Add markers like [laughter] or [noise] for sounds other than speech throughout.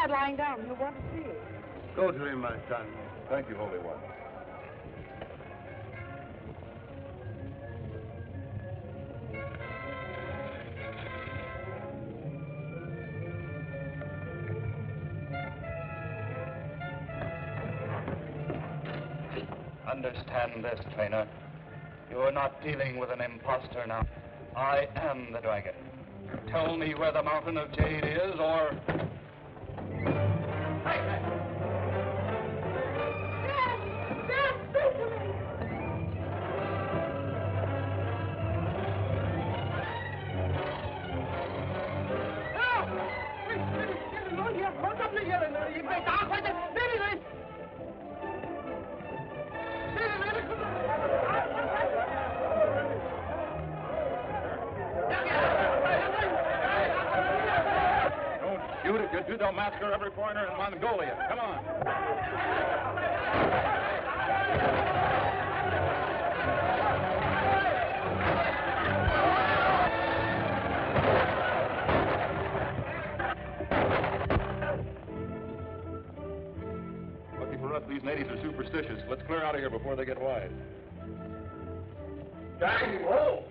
dad lying down. He'll want to see you. Go to him, my son. Thank you, Holy One. Understand this, trainer. You are not dealing with an impostor now. I am the dragon. Tell me where the Mountain of Jade is, or... massacre every foreigner in Mongolia. Come on. Lucky for us, these natives are superstitious. Let's clear out of here before they get wise. Chang Ho!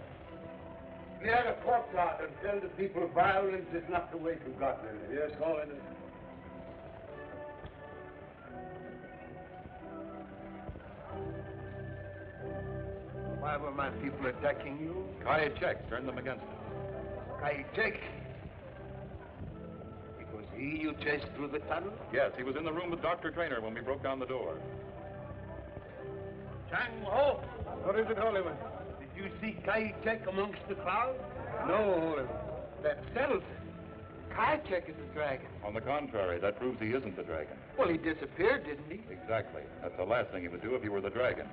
Clear the courtyard and tell the people violence is not the way to Godland. Yes, Holiness. Why were my people attacking you? Kai Chek turned them against us. Kai Chek. It was he you chased through the tunnel? Yes, he was in the room with Dr. Trainer when we broke down the door. Chang Ho! What is it, Holy One? Did you see Kai Chek amongst the crowd? No, Holy One. That settles it. Kai Chek is a dragon. On the contrary, that proves he isn't the dragon. Well, he disappeared, didn't he? Exactly. That's the last thing he would do if he were the dragon.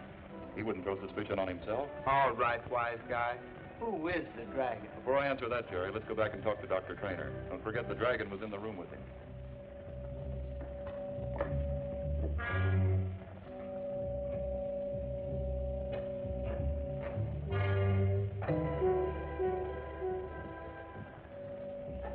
He wouldn't throw suspicion on himself. All right, wise guy. Who is the dragon? Before I answer that, Jerry, let's go back and talk to Dr. Trainer. Don't forget the dragon was in the room with him.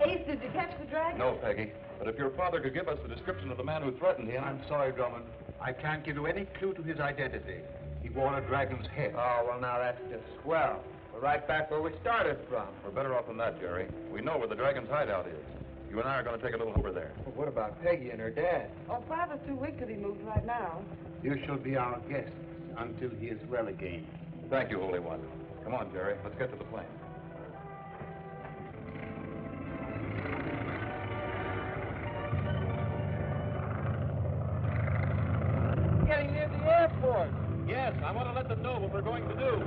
Ace, did you catch the dragon? No, Peggy. But if your father could give us the description of the man who threatened him. I'm sorry, Drummond. I can't give you any clue to his identity. He wore a dragon's head. Oh, well, now that's just swell. We're right back where we started from. We're better off than that, Jerry. We know where the dragon's hideout is. You and I are going to take a little over there. Well, what about Peggy and her dad? Oh, Father's too weak to be moved right now. You shall be our guests until he is well again. Thank you, Holy One. Come on, Jerry. Let's get to the plane. I want to let them know what we're going to do.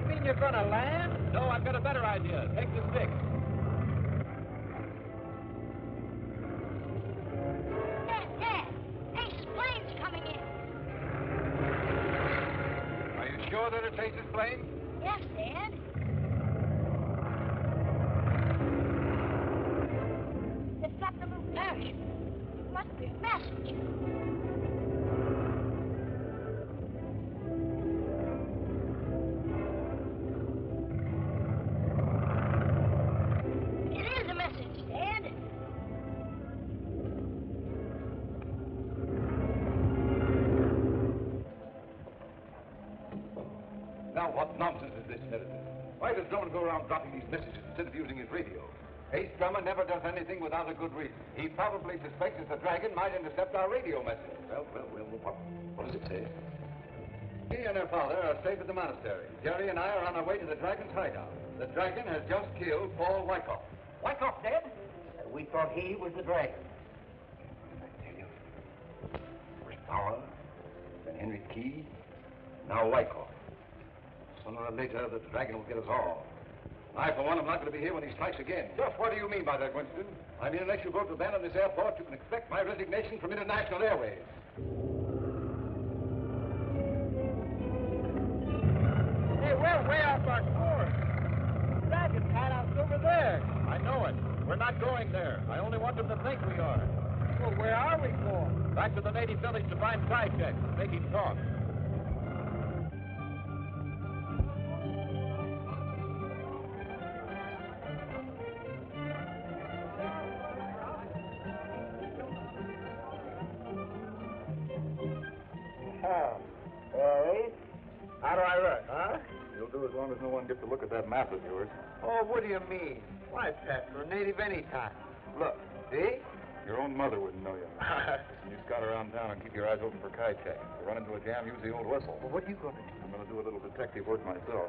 You mean you're gonna land? No, I've got a better idea. Take the stick. Dad, Dad, Ace's plane's coming in. Are you sure that it's Ace's plane? Yes, Dad. It's got the little parachute. It must be a message. Why does Drummond go around dropping these messages instead of using his radio? Ace Drummond never does anything without a good reason. He probably suspects that the dragon might intercept our radio message. Well, well, well, what, what does it say? He and her father are safe at the monastery. Jerry and I are on our way to the dragon's hideout. The dragon has just killed Paul Wyckoff. Wyckoff dead? Uh, we thought he was the dragon. I tell you, first Power, then Henry Key, now Wyckoff. Sooner or later, the dragon will get us all. I, for one, am not going to be here when he strikes again. Just what do you mean by that, Winston? I mean, unless you vote to abandon this airport, you can expect my resignation from International Airways. Hey, we're way off our course. The dragon's hideout's over there. I know it. We're not going there. I only want them to think we are. Well, where are we going? Back to the native village to find Kai Chek. Make him talk. Do I look, huh? You'll do as long as no one gets a look at that map of yours. Oh, what do you mean? Why, Pat, for a native anytime. Look, see? Your own mother wouldn't know you. And [laughs] you scout around town and keep your eyes open for Kai Chek. If you run into a jam, use the old whistle. well, what are you going to do? I'm going to do a little detective work myself.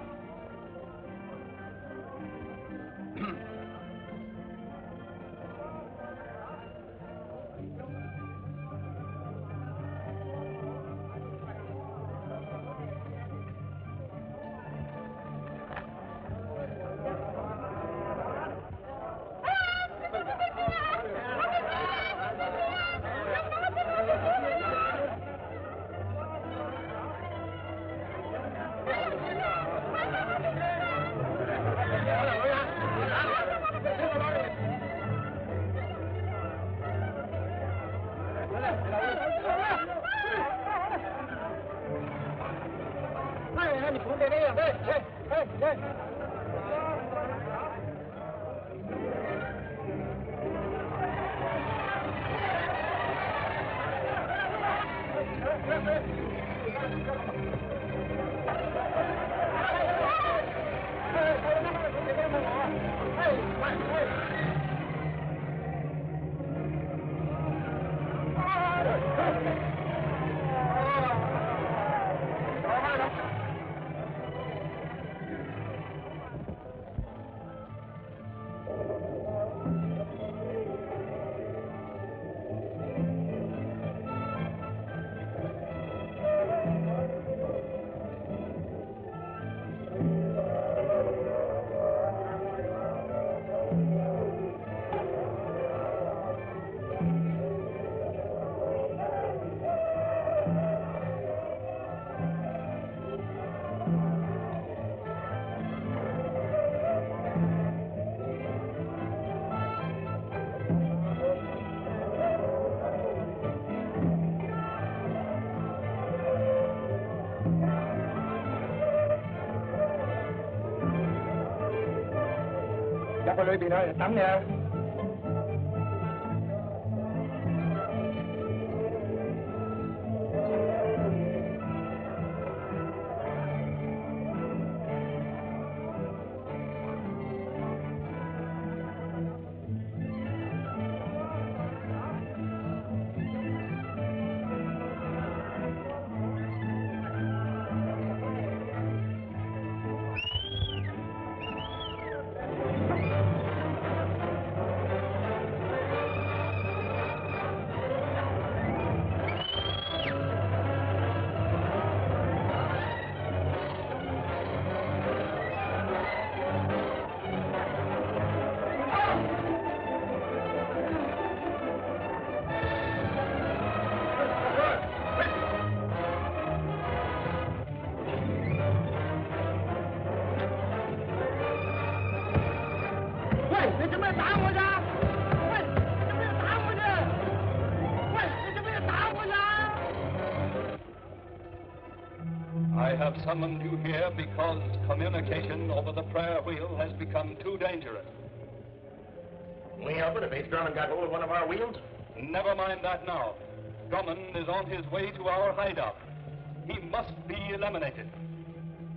B B 啦。Oh. I have summoned you here because communication over the prayer wheel has become too dangerous. We help it if Ace Drummond got hold of one of our wheels? Never mind that now. Drummond is on his way to our hideout. He must be eliminated.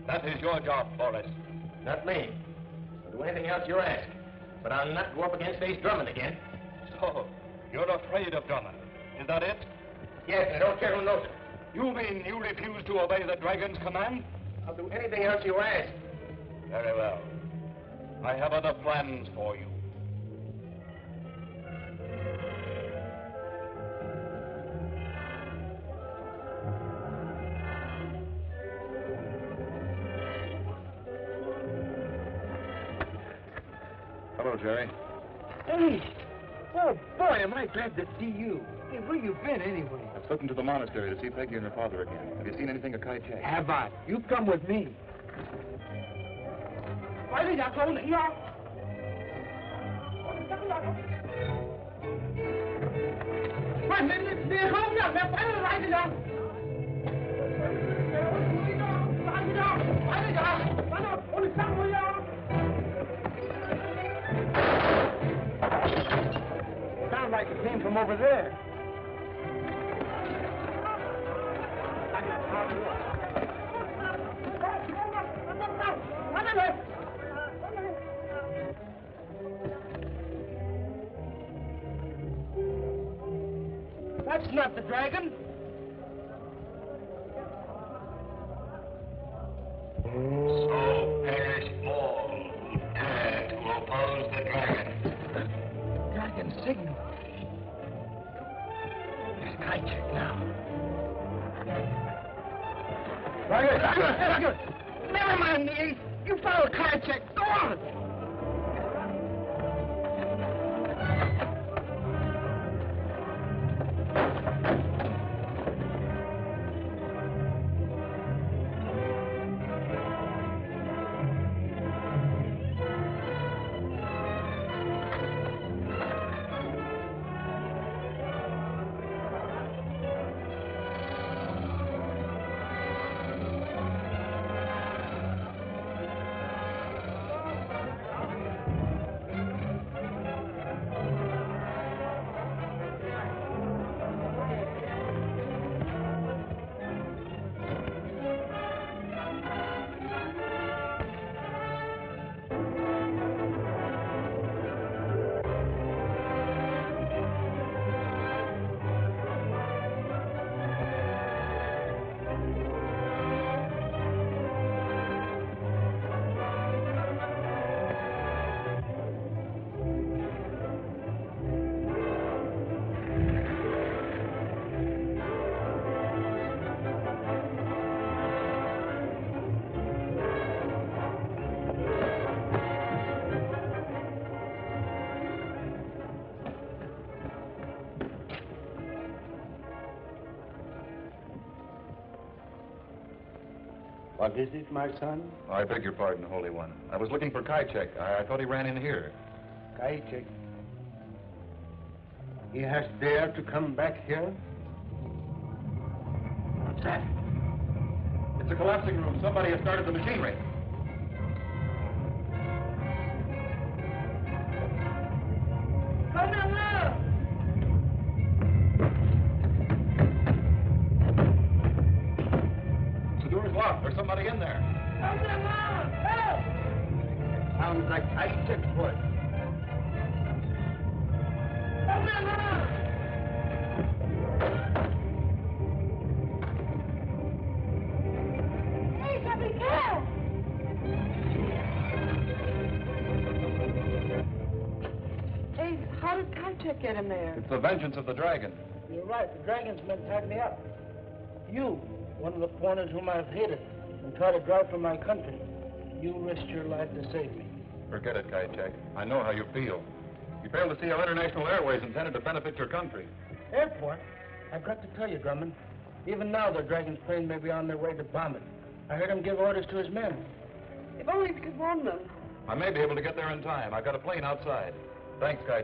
That is your job, Boris. Not me. I'll do anything else you ask. But I'll not go up against Ace Drummond again. So, you're afraid of Drummond. Is that it? Yes, I don't care who knows it. You mean you refuse to obey the dragon's command? I'll do anything else you ask. Very well. I have other plans for you. Hello, Jerry. Hey, Oh, boy, am I glad to see you. Hey, where you been, anyway? I've slipped into the monastery to see Peggy and her father again. Have you seen anything of Kai Chek? Have I? You come with me. Why did I came from over there. That's not the dragon. What is it, my son? I beg your pardon, Holy One. I was looking for Kai Chek. I, I thought he ran in here. Kai Chek. He has dared to come back here? What's that? It's a collapsing room. Somebody has started the machinery. Locked. In there. Come now. Help! Sounds like Kai Chek's voice. Come now. Hey, somebody go! Hey, how did Kai Chek get in there? It's the vengeance of the dragon. You're right. The dragon's men tied me up. You, one of the foreigners whom I've hated and try to drive from my country, you risked your life to save me. Forget it, Kai Chek. I know how you feel. You failed to see how international airways intended to benefit your country. Airport? I've got to tell you, Drummond. Even now, the dragon's plane may be on their way to bomb it. I heard him give orders to his men. If only we could warn them. I may be able to get there in time. I've got a plane outside. Thanks, Kai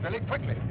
trying to quickly.